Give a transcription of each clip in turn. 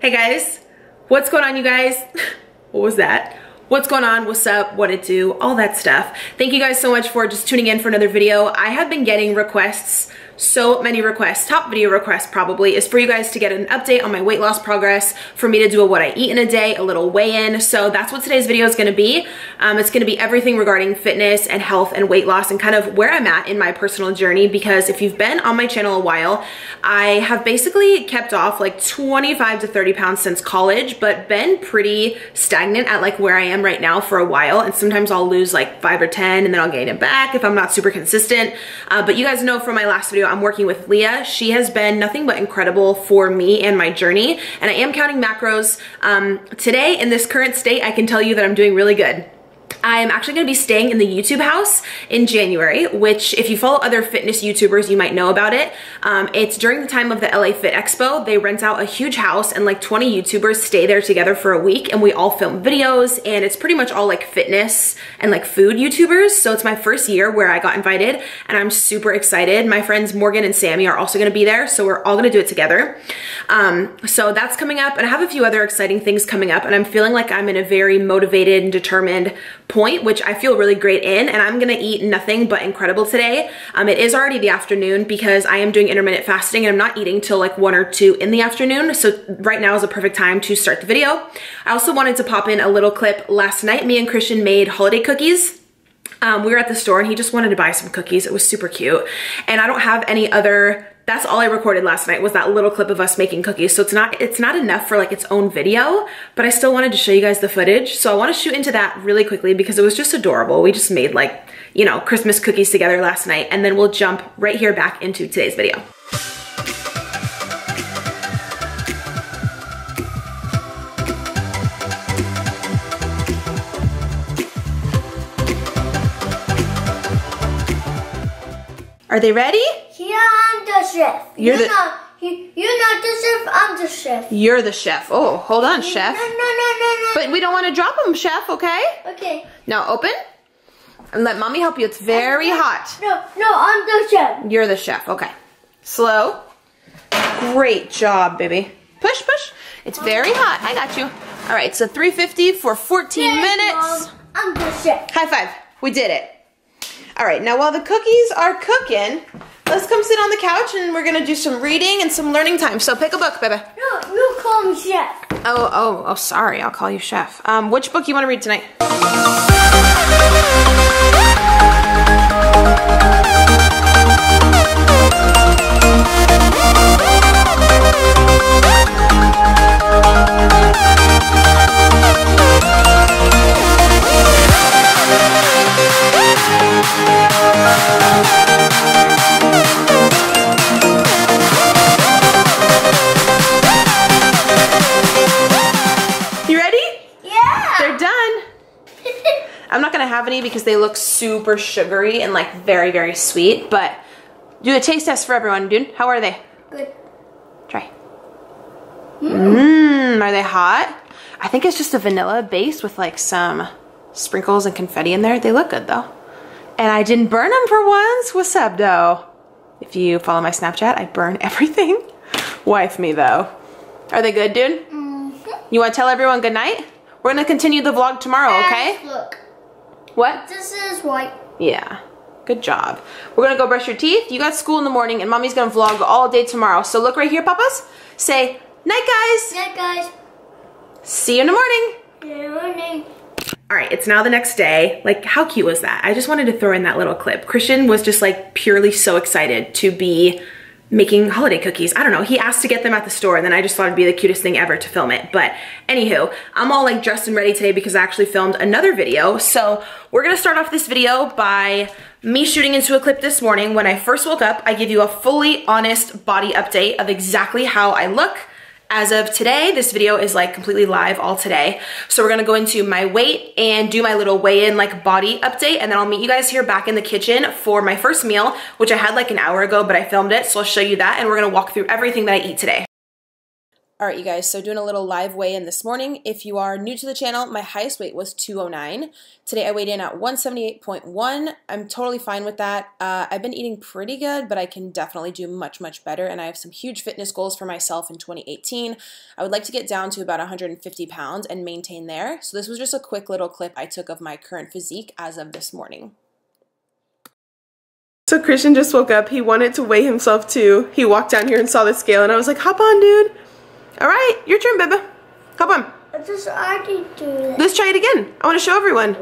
Hey guys, what's going on you guys? what was that? What's going on, what's up, what it do, all that stuff. Thank you guys so much for just tuning in for another video. I have been getting requests so many requests. Top video request probably is for you guys to get an update on my weight loss progress, for me to do a what I eat in a day, a little weigh-in. So that's what today's video is gonna be. Um, it's gonna be everything regarding fitness and health and weight loss and kind of where I'm at in my personal journey because if you've been on my channel a while, I have basically kept off like 25 to 30 pounds since college, but been pretty stagnant at like where I am right now for a while. And sometimes I'll lose like five or 10 and then I'll gain it back if I'm not super consistent. Uh, but you guys know from my last video, I'm working with Lia. She has been nothing but incredible for me and my journey. And I am counting macros. Um, today, in this current state, I can tell you that I'm doing really good. I'm actually gonna be staying in the YouTube house in January, which if you follow other fitness YouTubers, you might know about it. Um, it's during the time of the LA Fit Expo. They rent out a huge house and like 20 YouTubers stay there together for a week and we all film videos and it's pretty much all like fitness and like food YouTubers. So it's my first year where I got invited and I'm super excited. My friends Morgan and Sammy are also gonna be there. So we're all gonna do it together. Um, so that's coming up and I have a few other exciting things coming up and I'm feeling like I'm in a very motivated and determined point, which I feel really great in, and I'm gonna eat nothing but incredible today. Um, it is already the afternoon because I am doing intermittent fasting and I'm not eating till like one or two in the afternoon, so right now is a perfect time to start the video. I also wanted to pop in a little clip. Last night, me and Christian made holiday cookies. Um, we were at the store and he just wanted to buy some cookies. It was super cute. And I don't have any other that's all I recorded last night was that little clip of us making cookies. So it's not it's not enough for like its own video, but I still wanted to show you guys the footage. So I want to shoot into that really quickly because it was just adorable. We just made like, you know, Christmas cookies together last night and then we'll jump right here back into today's video. Are they ready? The chef. You're the- not, you, you're not the chef, I'm the chef. You're the chef. Oh, hold on, chef. No, no, no, no, no. But we don't want to drop them, chef, okay? okay. Now open and let mommy help you. It's very hot. No, no, I'm the chef. You're the chef, okay. Slow. Great job, baby. Push, push. It's very hot. I got you. All right, so 350 for 14 Yes, minutes. Mom, I'm the chef. High five. We did it. All right, now while the cookies are cooking, let's come sit on the couch and we're gonna do some reading and some learning time. So pick a book, baby. No, you call me chef. Oh, oh, oh, sorry. I'll call you chef. Um, which book you want to read tonight? I'm not gonna have any because they look super sugary and like very, very sweet, but do a taste test for everyone, dude. How are they? Good. Try. Mm. Mmm, are they hot? I think it's just a vanilla base with like some sprinkles and confetti in there. They look good though. And I didn't burn them for once. What's up, though? If you follow my Snapchat, I burn everything. Wife me though. Are they good, dude? Mm-hmm. You want to tell everyone good night? We're gonna continue the vlog tomorrow, okay? Look, What? this is white. Yeah. Good job. We're gonna go brush your teeth. You got school in the morning, and mommy's gonna vlog all day tomorrow. So look right here, papas. Say night, guys. Yeah, guys. See you in the morning. Good morning. All right, it's now the next day. Like, how cute was that? I just wanted to throw in that little clip. Christian was just like purely so excited to be making holiday cookies. I don't know, he asked to get them at the store and then I just thought it'd be the cutest thing ever to film it. But anywho, I'm all like dressed and ready today because I actually filmed another video. So we're gonna start off this video by me shooting into a clip this morning. When I first woke up, I give you a fully honest body update of exactly how I look, as of today, this video is like completely live all today. So we're gonna go into my weight and do my little weigh-in like body update and then I'll meet you guys here back in the kitchen for my first meal, which I had like an hour ago, but I filmed it. So I'll show you that and we're gonna walk through everything that I eat today. All right, you guys, so doing a little live weigh in this morning. If you are new to the channel, my highest weight was 209. Today I weighed in at 178.1. I'm totally fine with that. Uh, I've been eating pretty good, but I can definitely do much, much better. And I have some huge fitness goals for myself in 2018. I would like to get down to about 150 pounds and maintain there. So this was just a quick little clip I took of my current physique as of this morning. So Christian just woke up. He wanted to weigh himself too. He walked down here and saw the scale and I was like, hop on, dude. All right, your turn, baby. Come on. Just already do that. Let's try it again. I want to show everyone.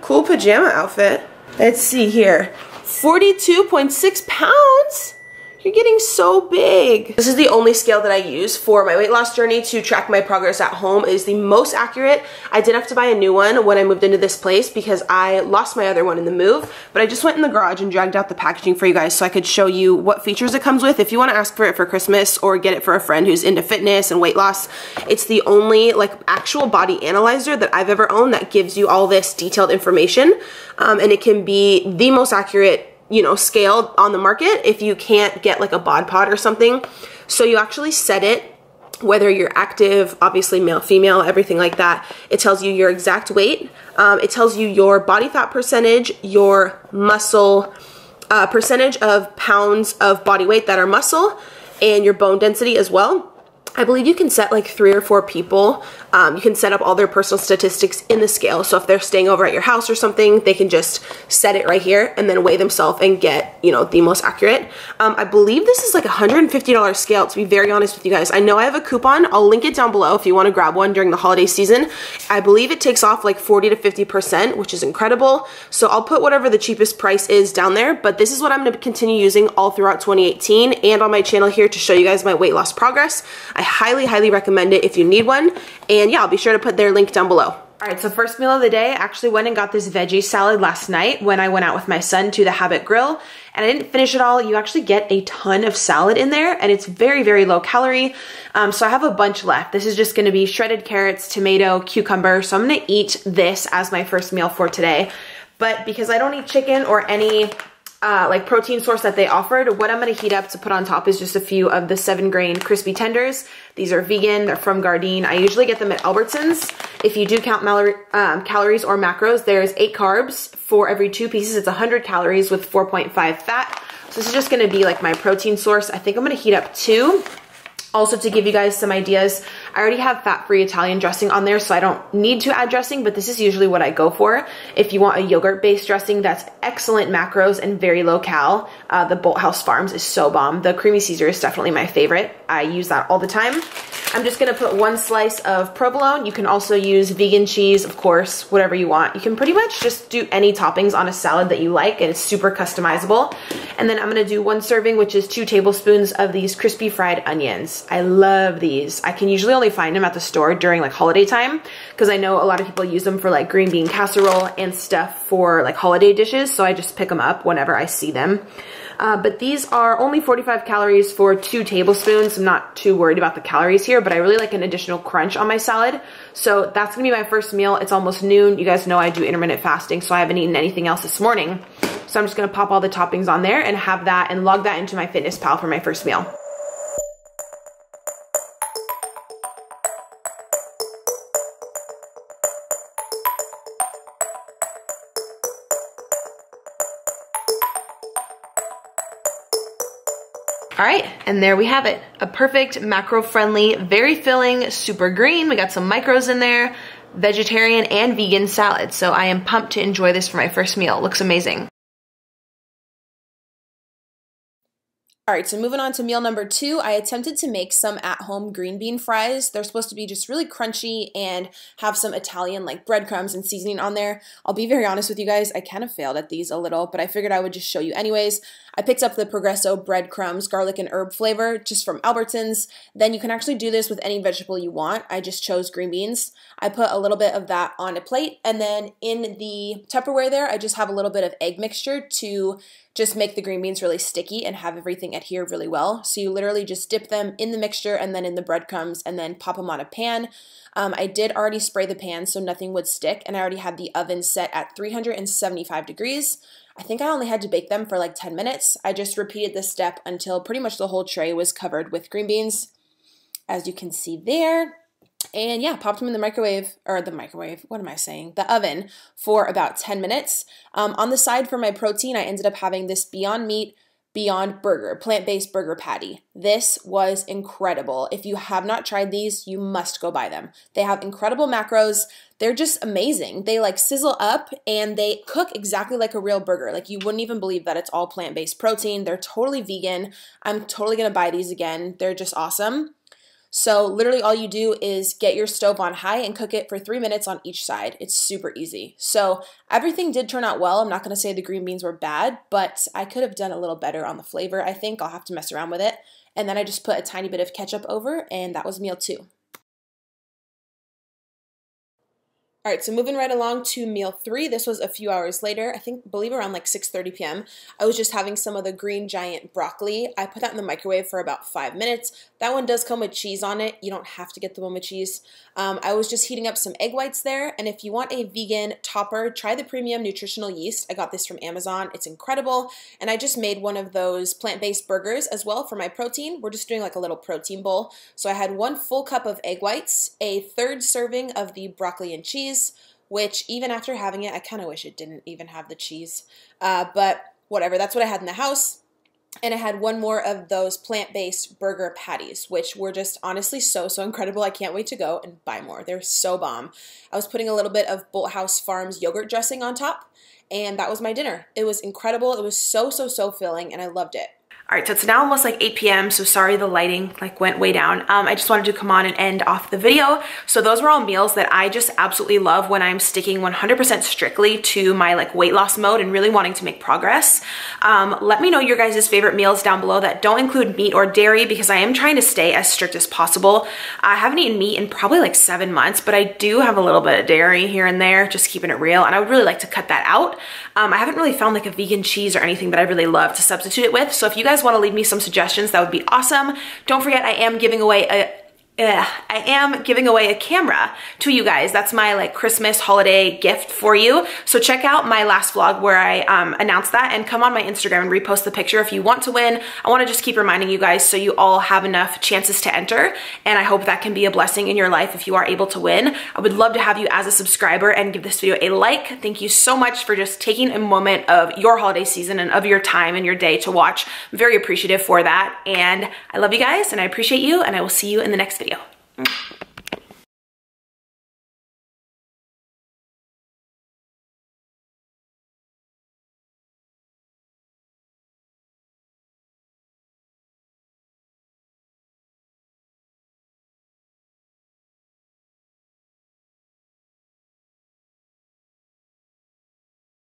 Cool pajama outfit. Let's see here. 42.6 pounds. You're getting so big. This is the only scale that I use for my weight loss journey to track my progress at home. It is the most accurate. I did have to buy a new one when I moved into this place because I lost my other one in the move, but I just went in the garage and dragged out the packaging for you guys so I could show you what features it comes with. If you want to ask for it for Christmas or get it for a friend who's into fitness and weight loss, it's the only like actual body analyzer that I've ever owned that gives you all this detailed information. Um, and it can be the most accurate you know, scale on the market if you can't get like a bod pod or something. So you actually set it whether you're active, obviously male, female, everything like that. It tells you your exact weight. Um, it tells you your body fat percentage, your muscle uh, percentage of pounds of body weight that are muscle, and your bone density as well. I believe you can set like three or four people. Um, you can set up all their personal statistics in the scale. So if they're staying over at your house or something, they can just set it right here and then weigh themselves and get, you know, the most accurate. Um, I believe this is like a $150 scale, to be very honest with you guys. I know I have a coupon. I'll link it down below if you want to grab one during the holiday season. I believe it takes off like 40 to 50%, which is incredible. So I'll put whatever the cheapest price is down there, but this is what I'm going to continue using all throughout 2018 and on my channel here to show you guys my weight loss progress. I I highly, highly recommend it if you need one. And yeah, I'll be sure to put their link down below. All right, so first meal of the day, I actually went and got this veggie salad last night when I went out with my son to the Habit Grill. And I didn't finish it all. You actually get a ton of salad in there and it's very, very low calorie. Um, so I have a bunch left. This is just gonna be shredded carrots, tomato, cucumber. So I'm gonna eat this as my first meal for today. But because I don't eat chicken or any uh, like protein source that they offered. What I'm gonna heat up to put on top is just a few of the seven grain crispy tenders. These are vegan, they're from Gardein. I usually get them at Albertsons. If you do count um, calories or macros, there's eight carbs for every two pieces. It's 100 calories with 4.5 fat. So this is just gonna be like my protein source. I think I'm gonna heat up two. Also to give you guys some ideas, I already have fat-free Italian dressing on there, so I don't need to add dressing, but this is usually what I go for. If you want a yogurt-based dressing that's excellent macros and very low cal, uh, the Bolthouse Farms is so bomb. The Creamy Caesar is definitely my favorite. I use that all the time. I'm just gonna put one slice of provolone. You can also use vegan cheese, of course, whatever you want. You can pretty much just do any toppings on a salad that you like and it's super customizable. And then I'm gonna do one serving, which is two tablespoons of these crispy fried onions. I love these. I can usually only find them at the store during like holiday time because I know a lot of people use them for like green bean casserole and stuff for like holiday dishes. So I just pick them up whenever I see them. Uh, but these are only 45 calories for two tablespoons. I'm not too worried about the calories here, but I really like an additional crunch on my salad. So that's gonna be my first meal. It's almost noon. You guys know I do intermittent fasting, so I haven't eaten anything else this morning. So I'm just gonna pop all the toppings on there and have that and log that into MyFitnessPal for my first meal. All right, and there we have it. A perfect macro-friendly, very filling, super green. We got some micros in there, vegetarian and vegan salad. So I am pumped to enjoy this for my first meal. It looks amazing. All right, so moving on to meal number two, I attempted to make some at-home green bean fries. They're supposed to be just really crunchy and have some Italian like breadcrumbs and seasoning on there. I'll be very honest with you guys, I kind of failed at these a little, but I figured I would just show you anyways. I picked up the Progresso breadcrumbs garlic and herb flavor just from Albertsons. Then you can actually do this with any vegetable you want. I just chose green beans. I put a little bit of that on a plate, and then in the Tupperware there, I just have a little bit of egg mixture to just make the green beans really sticky and have everything adhere really well. So you literally just dip them in the mixture and then in the breadcrumbs and then pop them on a pan. Um, I did already spray the pan so nothing would stick and I already had the oven set at 375 degrees. I think I only had to bake them for like 10 minutes. I just repeated this step until pretty much the whole tray was covered with green beans. as you can see there. And yeah, popped them in the microwave, or the microwave, what am I saying? The oven for about 10 minutes. Um, on the side for my protein, I ended up having this Beyond Meat Beyond Burger, plant based burger patty. This was incredible. If you have not tried these, you must go buy them. They have incredible macros. They're just amazing. They like sizzle up and they cook exactly like a real burger. Like you wouldn't even believe that it's all plant based protein. They're totally vegan. I'm totally gonna buy these again. They're just awesome. So literally all you do is get your stove on high and cook it for three minutes on each side. It's super easy. So everything did turn out well. I'm not gonna say the green beans were bad, but I could have done a little better on the flavor. I think I'll have to mess around with it. And then I just put a tiny bit of ketchup over and that was meal two. All right, so moving right along to meal three. This was a few hours later. I think, believe around like 6:30 p.m. I was just having some of the green giant broccoli. I put that in the microwave for about five minutes. That one does come with cheese on it. You don't have to get the one with cheese. Um, I was just heating up some egg whites there, and if you want a vegan topper, try the premium nutritional yeast. I got this from Amazon. It's incredible, and I just made one of those plant-based burgers as well for my protein. We're just doing like a little protein bowl. So I had one full cup of egg whites, a third serving of the broccoli and cheese cheese, which even after having it, I kind of wish it didn't even have the cheese. Uh, but whatever, that's what I had in the house. And I had one more of those plant based burger patties, which were just honestly so, so incredible. I can't wait to go and buy more. They're so bomb. I was putting a little bit of Bolthouse Farms yogurt dressing on top, and that was my dinner. It was incredible. It was so, so, so filling, and I loved it. All right, so it's now almost like 8 p.m., so sorry the lighting like went way down. Um, I just wanted to come on and end off the video. So those were all meals that I just absolutely love when I'm sticking 100% strictly to my like weight loss mode and really wanting to make progress. Um, let me know your guys' favorite meals down below that don't include meat or dairy because I am trying to stay as strict as possible. I haven't eaten meat in probably like seven months, but I do have a little bit of dairy here and there, just keeping it real. And I would really like to cut that out. Um, I haven't really found like a vegan cheese or anything that I really love to substitute it with. So if you guys want to leave me some suggestions, that would be awesome. Don't forget, I am giving away a I am giving away a camera to you guys. That's my like Christmas holiday gift for you. So check out my last vlog where I um, announced that and come on my Instagram and repost the picture if you want to win. I wanna just keep reminding you guys so you all have enough chances to enter. And I hope that can be a blessing in your life if you are able to win. I would love to have you as a subscriber and give this video a like. Thank you so much for just taking a moment of your holiday season and of your time and your day to watch. I'm very appreciative for that. And I love you guys and I appreciate you and I will see you in the next video. Mm-hmm.